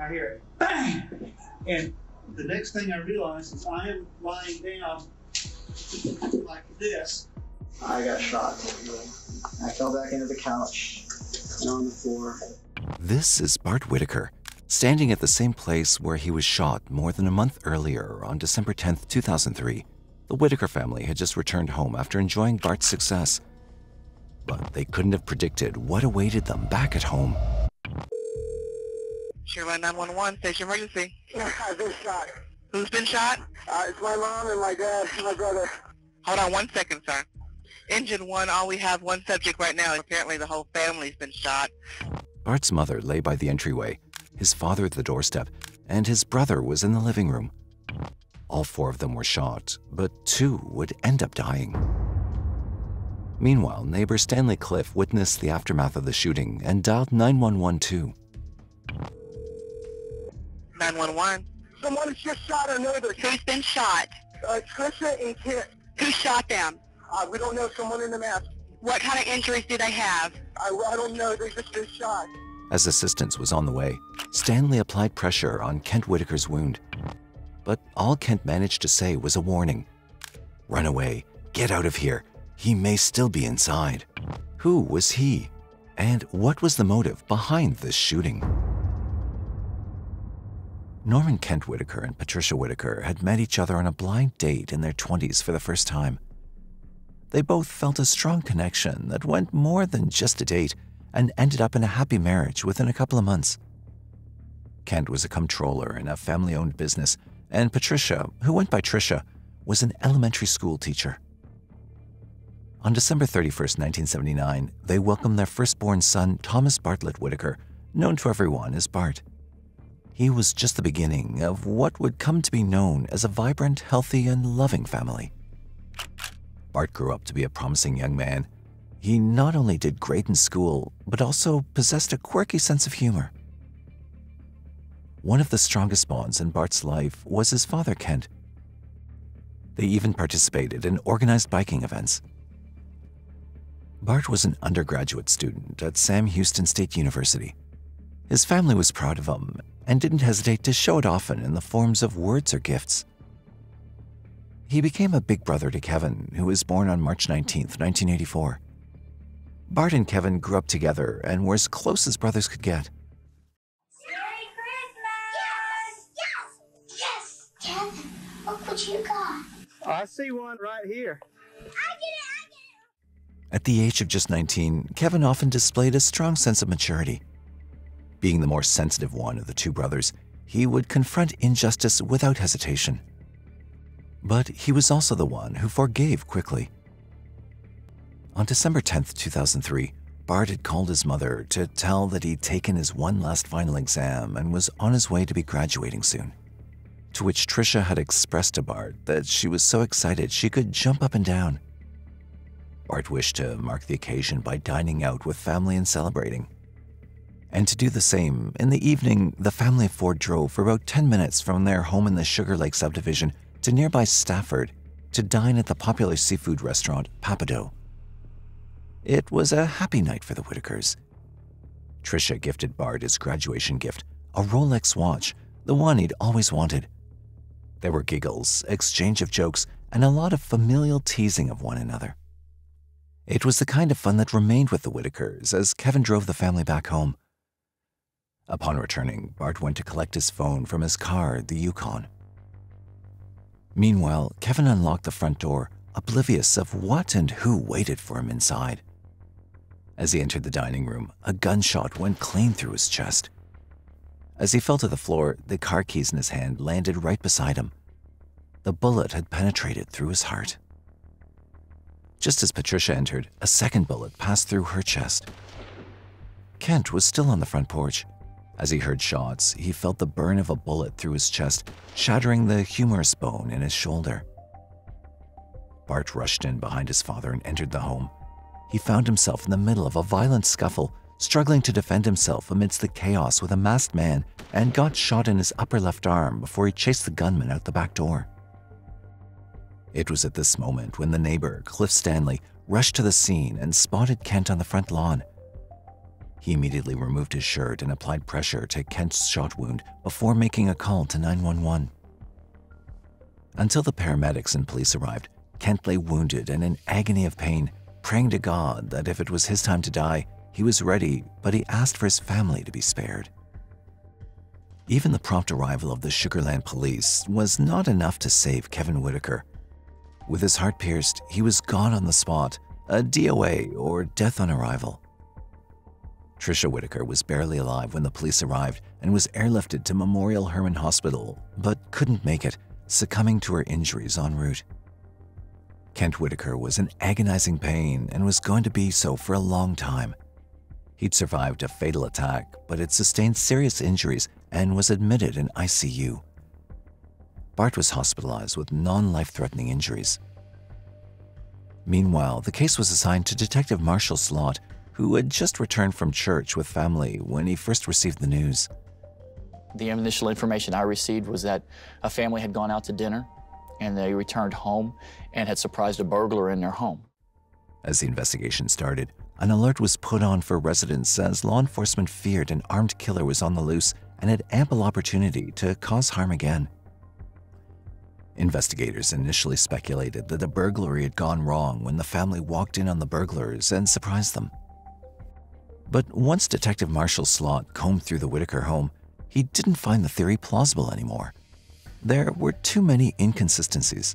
I hear it. Bang! And the next thing I realize is I am lying down like this. I got shot. I fell back into the couch and on the floor. This is Bart Whitaker, standing at the same place where he was shot more than a month earlier on December 10, 2003. The Whitaker family had just returned home after enjoying Bart's success. But they couldn't have predicted what awaited them back at home. Sherman 911, station emergency. I've been shot. Who's been shot? Uh, it's my mom and my dad and my brother. Hold on one second, sir. Engine 1, all we have one subject right now. Apparently the whole family's been shot. Bart's mother lay by the entryway, his father at the doorstep, and his brother was in the living room. All four of them were shot, but two would end up dying. Meanwhile, neighbor Stanley Cliff witnessed the aftermath of the shooting and dialed 911 too. 911. Someone has just shot our neighbor. Who's been shot? Uh, Tricia and Kit. Who shot them? Uh, we don't know. Someone in the mask. What kind of injuries do they have? I, I don't know. They just been shot. As assistance was on the way, Stanley applied pressure on Kent Whitaker's wound. But all Kent managed to say was a warning. Run away. Get out of here. He may still be inside. Who was he? And what was the motive behind this shooting? Norman Kent Whitaker and Patricia Whitaker had met each other on a blind date in their 20s for the first time. They both felt a strong connection that went more than just a date and ended up in a happy marriage within a couple of months. Kent was a comptroller in a family owned business, and Patricia, who went by Tricia, was an elementary school teacher. On December 31, 1979, they welcomed their firstborn son, Thomas Bartlett Whitaker, known to everyone as Bart. He was just the beginning of what would come to be known as a vibrant, healthy, and loving family. Bart grew up to be a promising young man. He not only did great in school, but also possessed a quirky sense of humor. One of the strongest bonds in Bart's life was his father, Kent. They even participated in organized biking events. Bart was an undergraduate student at Sam Houston State University. His family was proud of him and didn't hesitate to show it often in the forms of words or gifts. He became a big brother to Kevin, who was born on March 19, 1984. Bart and Kevin grew up together and were as close as brothers could get. Merry Christmas! Yes! Yes! Yes! Kevin, look what you got. I see one right here. I get it! I get it! At the age of just 19, Kevin often displayed a strong sense of maturity. Being the more sensitive one of the two brothers, he would confront injustice without hesitation. But he was also the one who forgave quickly. On December 10, 2003, Bart had called his mother to tell that he'd taken his one last final exam and was on his way to be graduating soon. To which Tricia had expressed to Bart that she was so excited she could jump up and down. Bart wished to mark the occasion by dining out with family and celebrating. And to do the same, in the evening, the family of Ford drove for about 10 minutes from their home in the Sugar Lake subdivision to nearby Stafford to dine at the popular seafood restaurant Pappadeaux. It was a happy night for the Whitakers. Tricia gifted Bart his graduation gift, a Rolex watch, the one he'd always wanted. There were giggles, exchange of jokes, and a lot of familial teasing of one another. It was the kind of fun that remained with the Whitakers as Kevin drove the family back home. Upon returning, Bart went to collect his phone from his car, the Yukon. Meanwhile, Kevin unlocked the front door, oblivious of what and who waited for him inside. As he entered the dining room, a gunshot went clean through his chest. As he fell to the floor, the car keys in his hand landed right beside him. The bullet had penetrated through his heart. Just as Patricia entered, a second bullet passed through her chest. Kent was still on the front porch. As he heard shots, he felt the burn of a bullet through his chest, shattering the humerus bone in his shoulder. Bart rushed in behind his father and entered the home. He found himself in the middle of a violent scuffle, struggling to defend himself amidst the chaos with a masked man, and got shot in his upper left arm before he chased the gunman out the back door. It was at this moment when the neighbor, Cliff Stanley, rushed to the scene and spotted Kent on the front lawn. He immediately removed his shirt and applied pressure to Kent's shot wound before making a call to 911. Until the paramedics and police arrived, Kent lay wounded and in agony of pain, praying to God that if it was his time to die, he was ready, but he asked for his family to be spared. Even the prompt arrival of the Sugar Land police was not enough to save Kevin Whitaker. With his heart pierced, he was gone on the spot, a DOA or death on arrival. Tricia Whitaker was barely alive when the police arrived and was airlifted to Memorial Hermann Hospital, but couldn't make it, succumbing to her injuries en route. Kent Whitaker was in agonizing pain and was going to be so for a long time. He'd survived a fatal attack, but had sustained serious injuries and was admitted in ICU. Bart was hospitalized with non life threatening injuries. Meanwhile, the case was assigned to Detective Marshall Slot, who had just returned from church with family when he first received the news. The initial information I received was that a family had gone out to dinner and they returned home and had surprised a burglar in their home. As the investigation started, an alert was put on for residents as law enforcement feared an armed killer was on the loose and had ample opportunity to cause harm again. Investigators initially speculated that the burglary had gone wrong when the family walked in on the burglars and surprised them. But once Detective Marshall Slot combed through the Whitaker home, he didn't find the theory plausible anymore. There were too many inconsistencies.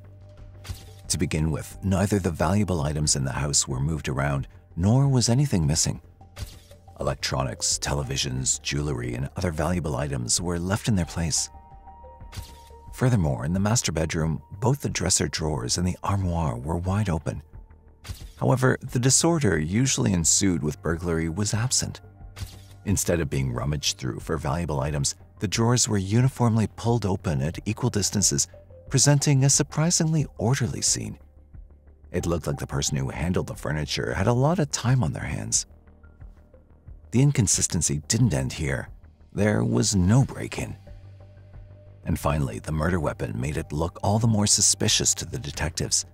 To begin with, neither the valuable items in the house were moved around, nor was anything missing. Electronics, televisions, jewelry, and other valuable items were left in their place. Furthermore, in the master bedroom, both the dresser drawers and the armoire were wide open. However, the disorder usually ensued with burglary was absent. Instead of being rummaged through for valuable items, the drawers were uniformly pulled open at equal distances, presenting a surprisingly orderly scene. It looked like the person who handled the furniture had a lot of time on their hands. The inconsistency didn't end here. There was no break in. And finally, the murder weapon made it look all the more suspicious to the detectives.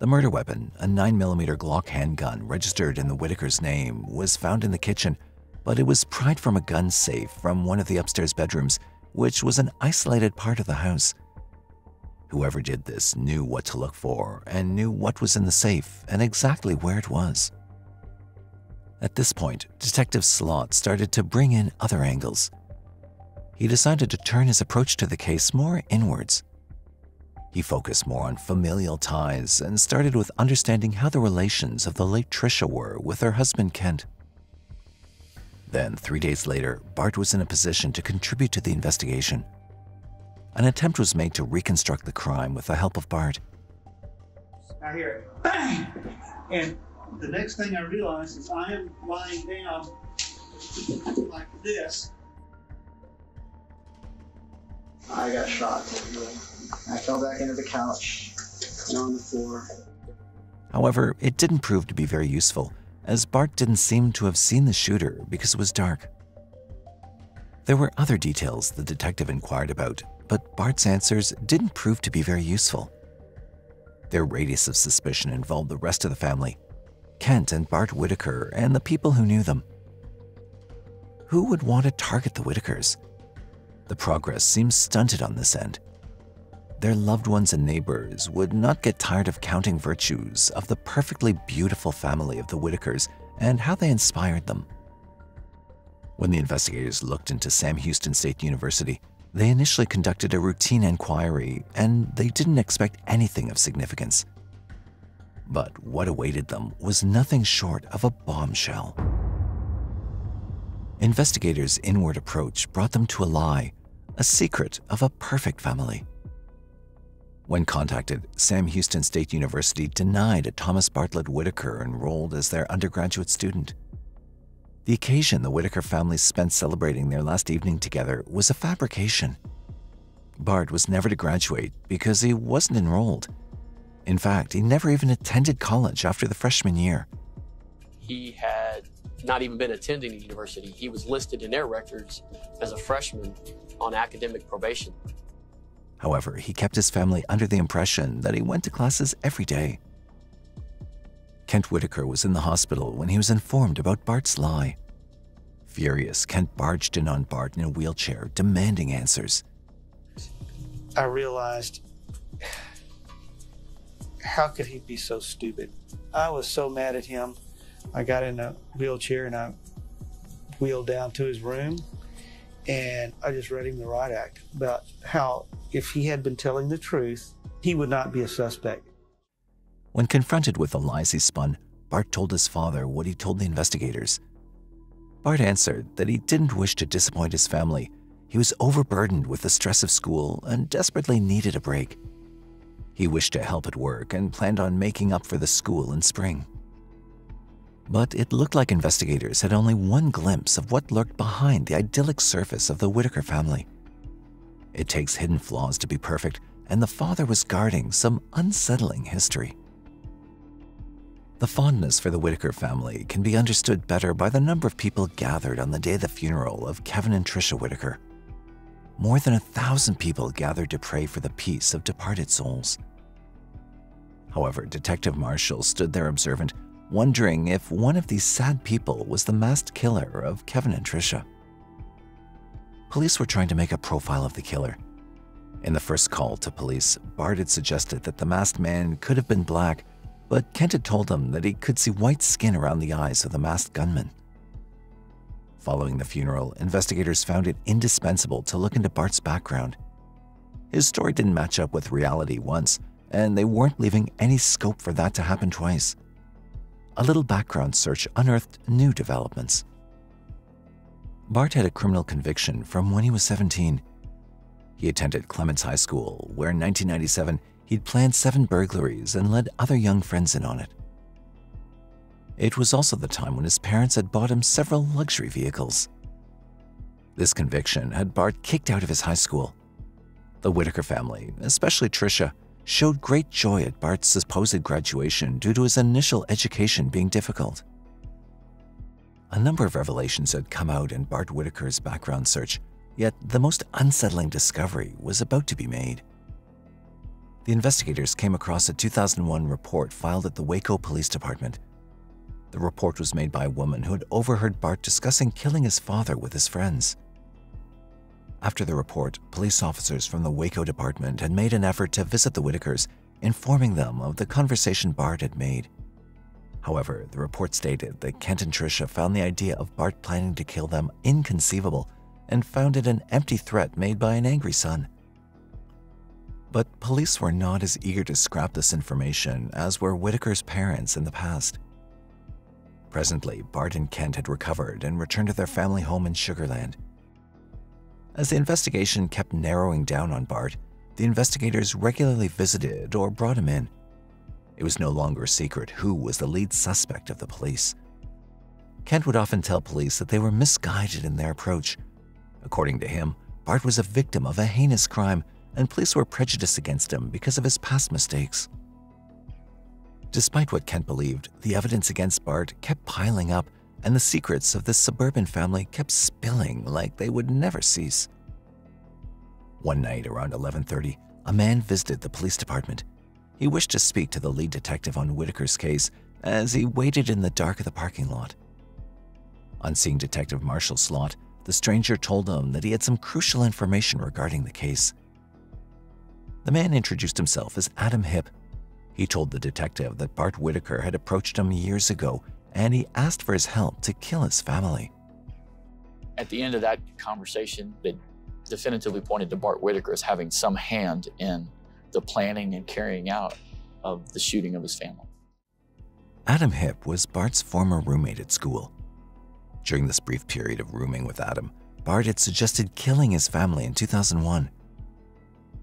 The murder weapon, a 9mm Glock handgun registered in the Whitaker's name, was found in the kitchen, but it was pried from a gun safe from one of the upstairs bedrooms, which was an isolated part of the house. Whoever did this knew what to look for and knew what was in the safe and exactly where it was. At this point, Detective Slot started to bring in other angles. He decided to turn his approach to the case more inwards. He focused more on familial ties and started with understanding how the relations of the late Tricia were with her husband Kent. Then, three days later, Bart was in a position to contribute to the investigation. An attempt was made to reconstruct the crime with the help of Bart. I hear it, bang! And the next thing I realize is I am lying down like this. I got shot. I fell back into the couch and on the floor. However, it didn't prove to be very useful, as Bart didn't seem to have seen the shooter because it was dark. There were other details the detective inquired about, but Bart's answers didn't prove to be very useful. Their radius of suspicion involved the rest of the family Kent and Bart Whitaker and the people who knew them. Who would want to target the Whitakers? The progress seems stunted on this end. Their loved ones and neighbors would not get tired of counting virtues of the perfectly beautiful family of the Whitakers and how they inspired them. When the investigators looked into Sam Houston State University, they initially conducted a routine inquiry and they didn't expect anything of significance. But what awaited them was nothing short of a bombshell. Investigators' inward approach brought them to a lie, a secret of a perfect family. When contacted, Sam Houston State University denied a Thomas Bartlett Whitaker enrolled as their undergraduate student. The occasion the Whitaker family spent celebrating their last evening together was a fabrication. Bart was never to graduate because he wasn't enrolled. In fact, he never even attended college after the freshman year. He not even been attending the university. He was listed in their records as a freshman on academic probation. However, he kept his family under the impression that he went to classes every day. Kent Whitaker was in the hospital when he was informed about Bart's lie. Furious, Kent barged in on Bart in a wheelchair, demanding answers. I realized how could he be so stupid? I was so mad at him. I got in a wheelchair and I wheeled down to his room and I just read him the riot act about how if he had been telling the truth, he would not be a suspect. When confronted with the lies he spun, Bart told his father what he told the investigators. Bart answered that he didn't wish to disappoint his family. He was overburdened with the stress of school and desperately needed a break. He wished to help at work and planned on making up for the school in spring. But it looked like investigators had only one glimpse of what lurked behind the idyllic surface of the Whitaker family. It takes hidden flaws to be perfect, and the father was guarding some unsettling history. The fondness for the Whitaker family can be understood better by the number of people gathered on the day of the funeral of Kevin and Tricia Whitaker. More than a thousand people gathered to pray for the peace of departed souls. However, Detective Marshall stood there observant, wondering if one of these sad people was the masked killer of Kevin and Tricia. Police were trying to make a profile of the killer. In the first call to police, Bart had suggested that the masked man could have been black, but Kent had told them that he could see white skin around the eyes of the masked gunman. Following the funeral, investigators found it indispensable to look into Bart's background. His story didn't match up with reality once, and they weren't leaving any scope for that to happen twice. A little background search unearthed new developments. Bart had a criminal conviction from when he was 17. He attended Clements High School, where in 1997 he'd planned seven burglaries and led other young friends in on it. It was also the time when his parents had bought him several luxury vehicles. This conviction had Bart kicked out of his high school. The Whitaker family, especially Tricia, showed great joy at Bart's supposed graduation due to his initial education being difficult. A number of revelations had come out in Bart Whitaker's background search, yet the most unsettling discovery was about to be made. The investigators came across a 2001 report filed at the Waco Police Department the report was made by a woman who had overheard Bart discussing killing his father with his friends. After the report, police officers from the Waco department had made an effort to visit the Whitakers, informing them of the conversation Bart had made. However, the report stated that Kent and Tricia found the idea of Bart planning to kill them inconceivable and found it an empty threat made by an angry son. But police were not as eager to scrap this information as were Whitaker's parents in the past. Presently, Bart and Kent had recovered and returned to their family home in Sugar Land. As the investigation kept narrowing down on Bart, the investigators regularly visited or brought him in. It was no longer a secret who was the lead suspect of the police. Kent would often tell police that they were misguided in their approach. According to him, Bart was a victim of a heinous crime, and police were prejudiced against him because of his past mistakes. Despite what Kent believed, the evidence against Bart kept piling up, and the secrets of this suburban family kept spilling like they would never cease. One night around 11:30, a man visited the police department. He wished to speak to the lead detective on Whitaker's case as he waited in the dark of the parking lot. On seeing Detective Marshall Slot, the stranger told him that he had some crucial information regarding the case. The man introduced himself as Adam Hipp. he told the detective that Bart Whitaker had approached him years ago and he asked for his help to kill his family. At the end of that conversation, they definitively pointed to Bart Whitaker as having some hand in the planning and carrying out of the shooting of his family. Adam Hipp was Bart's former roommate at school. During this brief period of rooming with Adam, Bart had suggested killing his family in 2001.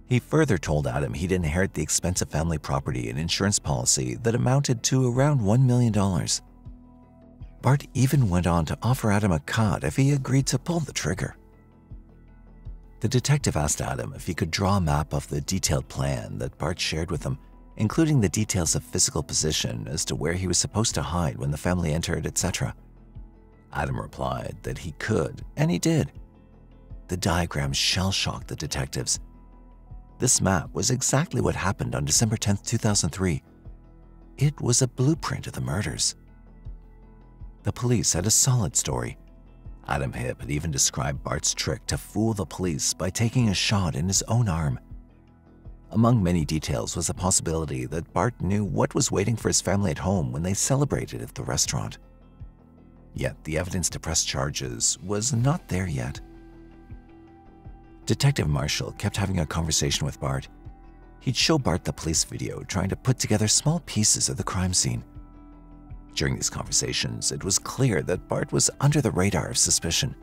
He further told Adam he'd inherit the expensive family property and insurance policy that amounted to around $1 million. Bart even went on to offer Adam a cut if he agreed to pull the trigger. The detective asked Adam if he could draw a map of the detailed plan that Bart shared with him, including the details of physical position as to where he was supposed to hide when the family entered, etc. Adam replied that he could, and he did. The diagram shell shocked the detectives this map was exactly what happened on December 10, 2003. It was a blueprint of the murders. The police had a solid story. Adam Hipp had even described Bart's trick to fool the police by taking a shot in his own arm. Among many details was the possibility that Bart knew what was waiting for his family at home when they celebrated at the restaurant. Yet the evidence to press charges was not there yet. Detective Marshall kept having a conversation with Bart. He'd show Bart the police video trying to put together small pieces of the crime scene. During these conversations, it was clear that Bart was under the radar of suspicion.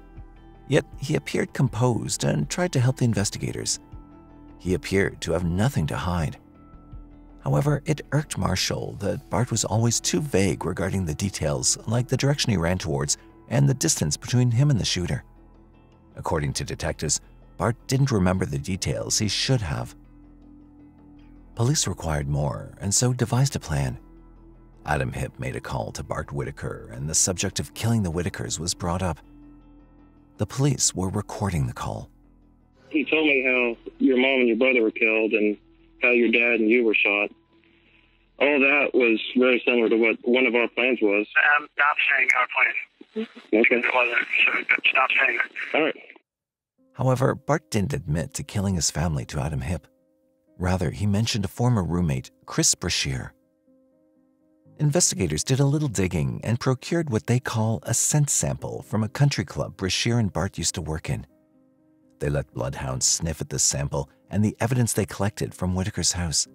Yet he appeared composed and tried to help the investigators. He appeared to have nothing to hide. However, it irked Marshall that Bart was always too vague regarding the details, like the direction he ran towards and the distance between him and the shooter. According to detectives, Bart didn't remember the details he should have. Police required more and so devised a plan. Adam Hipp made a call to Bart Whitaker, and the subject of killing the Whitakers was brought up. The police were recording the call. He told me how your mom and your brother were killed and how your dad and you were shot. All that was very similar to what one of our plans was. Um, I'm not saying our plan. Okay. It wasn't, so stop saying that. All right. However, Bart didn't admit to killing his family to Adam Hipp. Rather, he mentioned a former roommate, Chris Brashear. Investigators did a little digging and procured what they call a scent sample from a country club Brashear and Bart used to work in. They let bloodhounds sniff at the sample and the evidence they collected from Whitaker's house.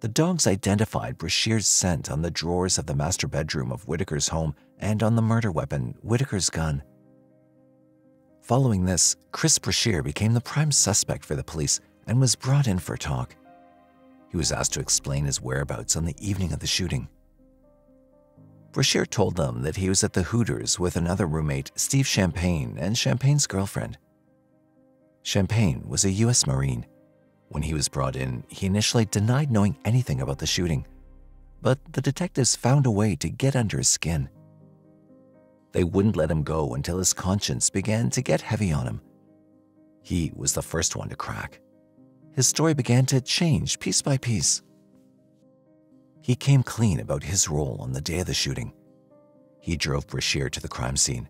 The dogs identified Brashear's scent on the drawers of the master bedroom of Whitaker's home and on the murder weapon, Whitaker's gun. Following this, Chris Brashear became the prime suspect for the police and was brought in for talk. He was asked to explain his whereabouts on the evening of the shooting. Brashear told them that he was at the Hooters with another roommate, Steve Champagne, and Champagne's girlfriend. Champagne was a U.S. Marine. When he was brought in, he initially denied knowing anything about the shooting, but the detectives found a way to get under his skin. They wouldn't let him go until his conscience began to get heavy on him. He was the first one to crack. His story began to change piece by piece. He came clean about his role on the day of the shooting. He drove Brashear to the crime scene.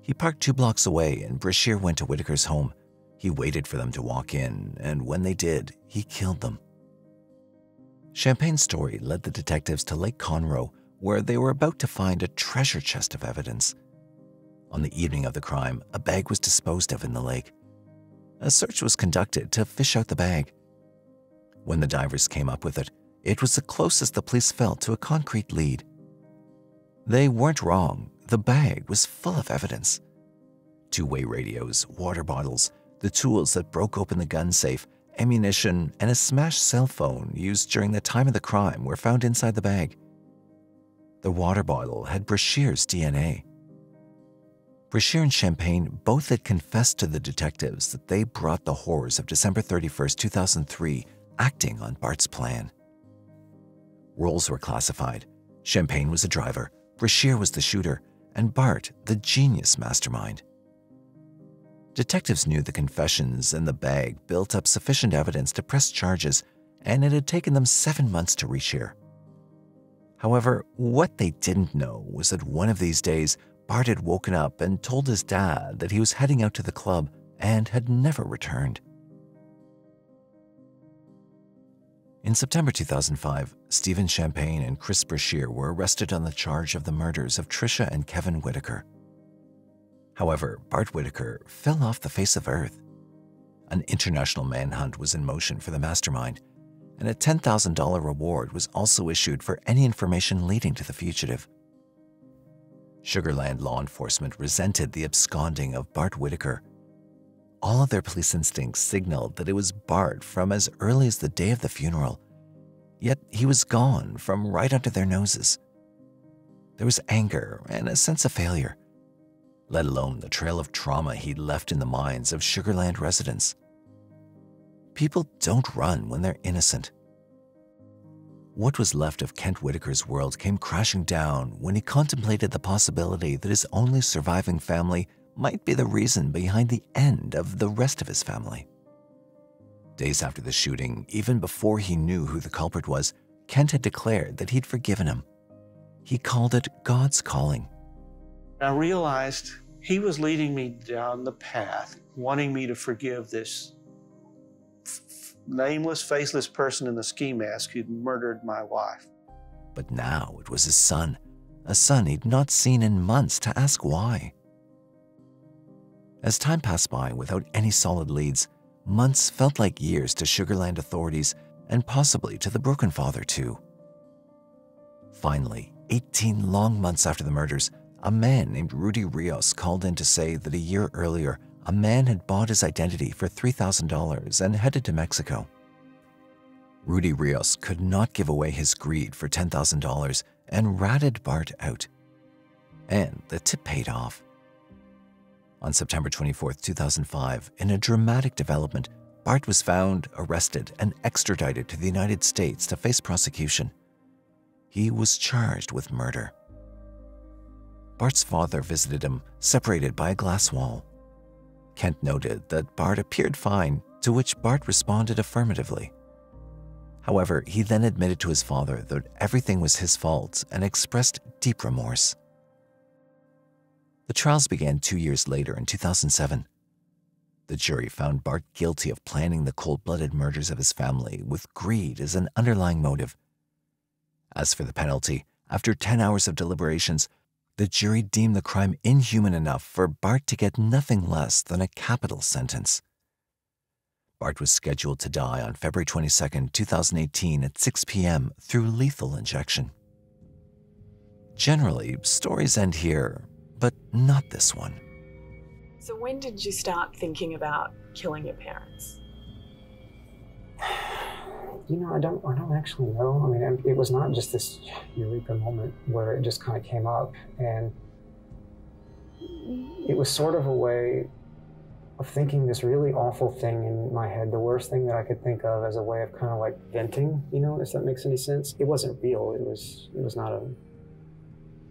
He parked two blocks away and Brashear went to Whitaker's home. He waited for them to walk in, and when they did, he killed them. Champagne's story led the detectives to Lake Conroe, where they were about to find a treasure chest of evidence. On the evening of the crime, a bag was disposed of in the lake. A search was conducted to fish out the bag. When the divers came up with it, it was the closest the police felt to a concrete lead. They weren't wrong. The bag was full of evidence. Two-way radios, water bottles, the tools that broke open the gun safe, ammunition, and a smashed cell phone used during the time of the crime were found inside the bag. The water bottle had Brashear's DNA. Brashear and Champagne both had confessed to the detectives that they brought the horrors of December 31, 2003, acting on Bart's plan. Roles were classified. Champagne was the driver, Brashear was the shooter, and Bart the genius mastermind. Detectives knew the confessions and the bag built up sufficient evidence to press charges, and it had taken them seven months to reach here. However, what they didn't know was that one of these days, Bart had woken up and told his dad that he was heading out to the club and had never returned. In September 2005, Stephen Champagne and Chris Brashear were arrested on the charge of the murders of Tricia and Kevin Whitaker. However, Bart Whitaker fell off the face of Earth. An international manhunt was in motion for the mastermind, and a $10,000 reward was also issued for any information leading to the fugitive. Sugar Land law enforcement resented the absconding of Bart Whitaker. All of their police instincts signaled that it was Bart from as early as the day of the funeral, yet he was gone from right under their noses. There was anger and a sense of failure, let alone the trail of trauma he'd left in the minds of Sugar Land residents. People don't run when they're innocent. What was left of Kent Whitaker's world came crashing down when he contemplated the possibility that his only surviving family might be the reason behind the end of the rest of his family. Days after the shooting, even before he knew who the culprit was, Kent had declared that he'd forgiven him. He called it God's calling. I realized He was leading me down the path, wanting me to forgive this nameless, faceless person in the ski mask who'd murdered my wife. But now it was his son, a son he'd not seen in months, to ask why. As time passed by without any solid leads, months felt like years to Sugar Land authorities and possibly to the Broken father, too. Finally, 18 long months after the murders, a man named Rudy Rios called in to say that a year earlier, a man had bought his identity for $3,000 and headed to Mexico. Rudy Rios could not give away his greed for $10,000 and ratted Bart out. And the tip paid off. On September 24, 2005, in a dramatic development, Bart was found, arrested, and extradited to the United States to face prosecution. He was charged with murder. Bart's father visited him, separated by a glass wall. Kent noted that Bart appeared fine, to which Bart responded affirmatively. However, he then admitted to his father that everything was his fault and expressed deep remorse. The trials began two years later in 2007. The jury found Bart guilty of planning the cold blooded murders of his family with greed as an underlying motive. As for the penalty, after 10 hours of deliberations, the jury deemed the crime inhuman enough for Bart to get nothing less than a capital sentence. Bart was scheduled to die on February 22, 2018 at 6 p.m. through lethal injection. Generally, stories end here, but not this one. So, when did you start thinking about killing your parents? You know, I don't, I don't actually know. I mean, it was not just this eureka moment where it just kind of came up, and it was sort of a way of thinking this really awful thing in my head, the worst thing that I could think of as a way of kind of like venting, you know, if that makes any sense. It wasn't real. It was, it was not a,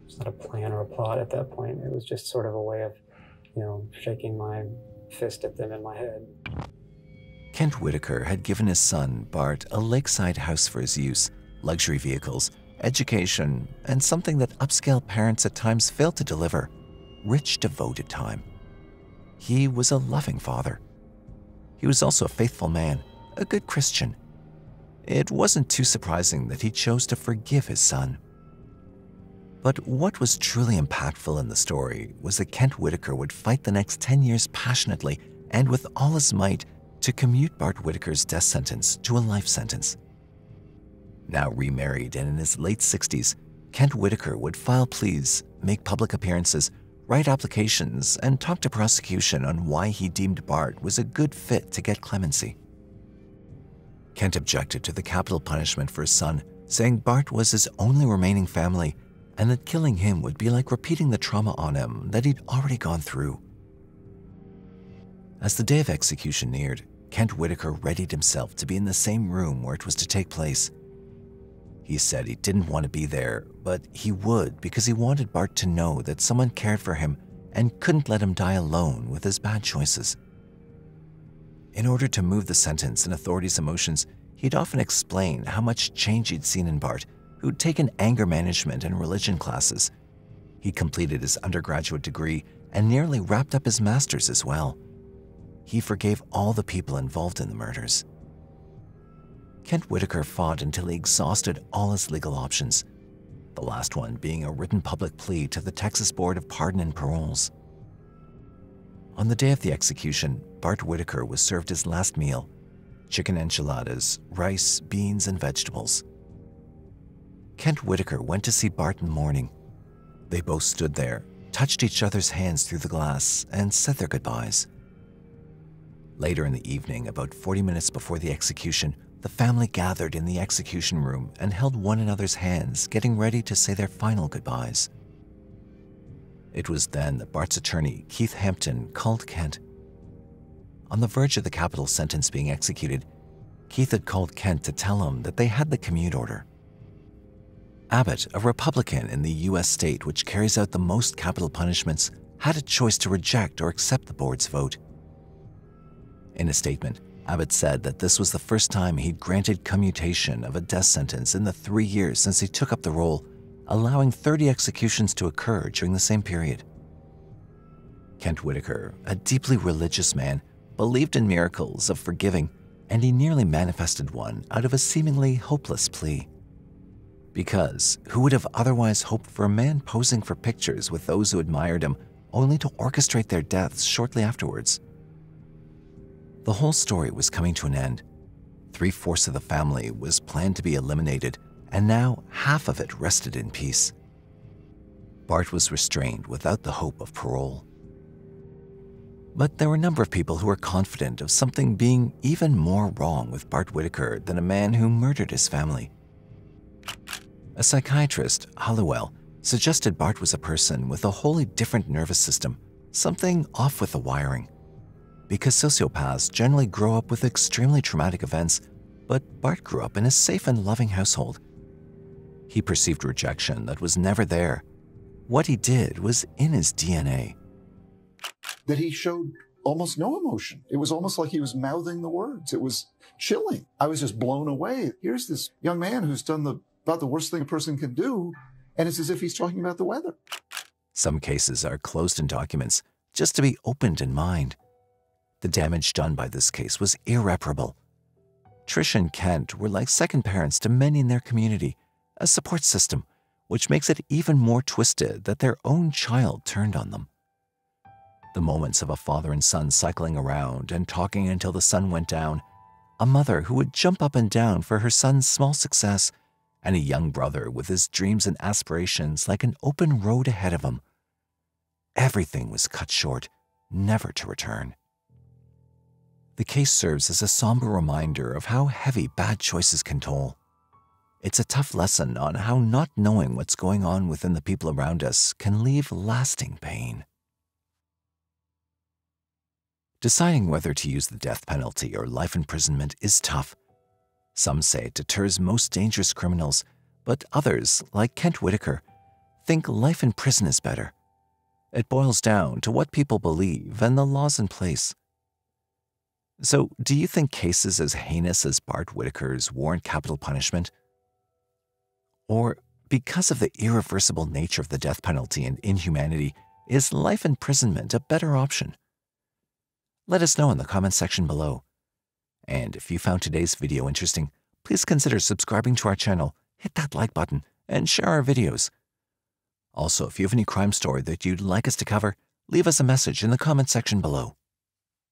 it's not a plan or a plot at that point. It was just sort of a way of, you know, shaking my fist at them in my head. Kent Whitaker had given his son, Bart, a lakeside house for his use, luxury vehicles, education, and something that upscale parents at times fail to deliver rich, devoted time. He was a loving father. He was also a faithful man, a good Christian. It wasn't too surprising that he chose to forgive his son. But what was truly impactful in the story was that Kent Whitaker would fight the next 10 years passionately and with all his might to commute Bart Whitaker's death sentence to a life sentence. Now remarried and in his late 60s, Kent Whitaker would file pleas, make public appearances, write applications, and talk to prosecution on why he deemed Bart was a good fit to get clemency. Kent objected to the capital punishment for his son, saying Bart was his only remaining family and that killing him would be like repeating the trauma on him that he'd already gone through. As the day of execution neared, Kent Whitaker readied himself to be in the same room where it was to take place. He said he didn't want to be there, but he would because he wanted Bart to know that someone cared for him and couldn't let him die alone with his bad choices. In order to move the sentence and authorities' emotions, he'd often explain how much change he'd seen in Bart, who'd taken anger management and religion classes. He completed his undergraduate degree and nearly wrapped up his master's as well. He forgave all the people involved in the murders. Kent Whitaker fought until he exhausted all his legal options, the last one being a written public plea to the Texas Board of Pardon and Paroles. On the day of the execution, Bart Whitaker was served his last meal chicken enchiladas, rice, beans, and vegetables. Kent Whitaker went to see Bart in the morning. They both stood there, touched each other's hands through the glass, and said their goodbyes. Later in the evening, about 40 minutes before the execution, the family gathered in the execution room and held one another's hands, getting ready to say their final goodbyes. It was then that Bart's attorney, Keith Hampton, called Kent. On the verge of the capital sentence being executed, Keith had called Kent to tell him that they had the commute order. Abbott, a Republican in the U.S. state which carries out the most capital punishments, had a choice to reject or accept the board's vote. In a statement, Abbott said that this was the first time he'd granted commutation of a death sentence in the three years since he took up the role, allowing 30 executions to occur during the same period. Kent Whitaker, a deeply religious man, believed in miracles of forgiving, and he nearly manifested one out of a seemingly hopeless plea. Because who would have otherwise hoped for a man posing for pictures with those who admired him only to orchestrate their deaths shortly afterwards? The whole story was coming to an end. Three fourths of the family was planned to be eliminated, and now half of it rested in peace. Bart was restrained without the hope of parole. But there were a number of people who were confident of something being even more wrong with Bart Whitaker than a man who murdered his family. A psychiatrist, Halliwell, suggested Bart was a person with a wholly different nervous system, something off with the wiring. Because sociopaths generally grow up with extremely traumatic events, but Bart grew up in a safe and loving household. He perceived rejection that was never there. What he did was in his DNA. That he showed almost no emotion. It was almost like he was mouthing the words. It was chilling. I was just blown away. Here's this young man who's done the about the worst thing a person can do, and it's as if he's talking about the weather. Some cases are closed in documents just to be opened in mind. The damage done by this case was irreparable. Trish and Kent were like second parents to many in their community, a support system, which makes it even more twisted that their own child turned on them. The moments of a father and son cycling around and talking until the sun went down, a mother who would jump up and down for her son's small success, and a young brother with his dreams and aspirations like an open road ahead of him. Everything was cut short, never to return. The case serves as a somber reminder of how heavy bad choices can toll. It's a tough lesson on how not knowing what's going on within the people around us can leave lasting pain. Deciding whether to use the death penalty or life imprisonment is tough. Some say it deters most dangerous criminals, but others, like Kent Whitaker, think life in prison is better. It boils down to what people believe and the laws in place. So, do you think cases as heinous as Bart Whitaker's warrant capital punishment? Or, because of the irreversible nature of the death penalty and inhumanity, is life imprisonment a better option? Let us know in the comment section below. And if you found today's video interesting, please consider subscribing to our channel, hit that like button, and share our videos. Also, if you have any crime story that you'd like us to cover, leave us a message in the comment section below.